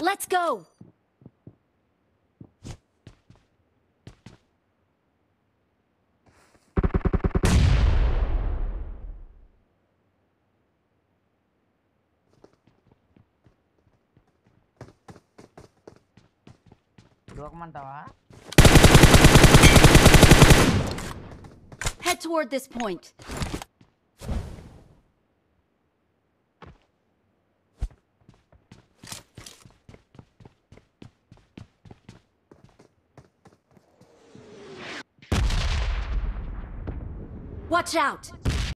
Let's go! Head toward this point. Watch out!